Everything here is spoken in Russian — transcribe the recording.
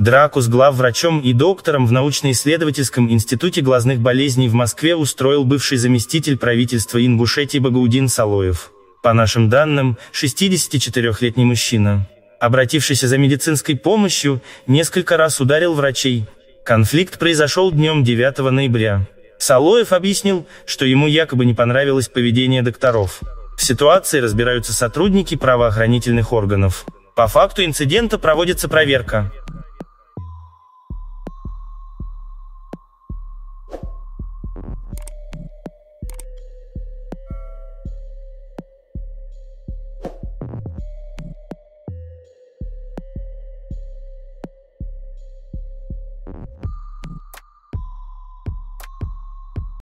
Драку с главврачом и доктором в научно-исследовательском институте глазных болезней в Москве устроил бывший заместитель правительства Ингушетии Багаудин Салоев. По нашим данным, 64-летний мужчина, обратившийся за медицинской помощью, несколько раз ударил врачей. Конфликт произошел днем 9 ноября. Салоев объяснил, что ему якобы не понравилось поведение докторов. В ситуации разбираются сотрудники правоохранительных органов. По факту инцидента проводится проверка.